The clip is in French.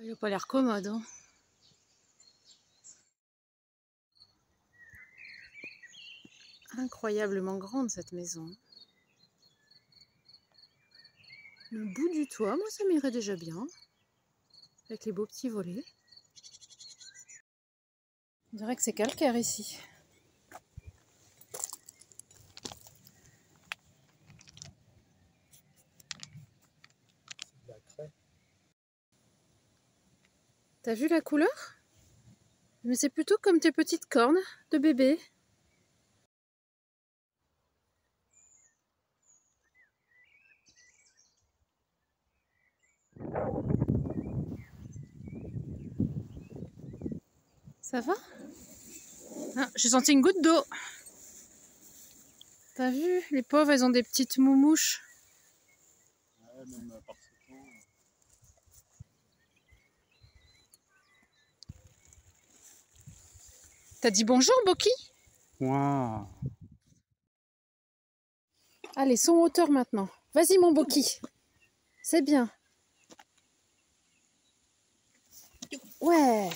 Il n'a pas l'air commode. Hein. Incroyablement grande cette maison. Le bout du toit, moi ça m'irait déjà bien. Avec les beaux petits volets. On dirait que c'est calcaire ici. T'as vu la couleur? Mais c'est plutôt comme tes petites cornes de bébé. Ça va? Ah, J'ai senti une goutte d'eau. T'as vu? Les pauvres, elles ont des petites moumouches. T'as dit bonjour, Boki? Waouh Allez, son hauteur maintenant. Vas-y, mon Boki. C'est bien. Ouais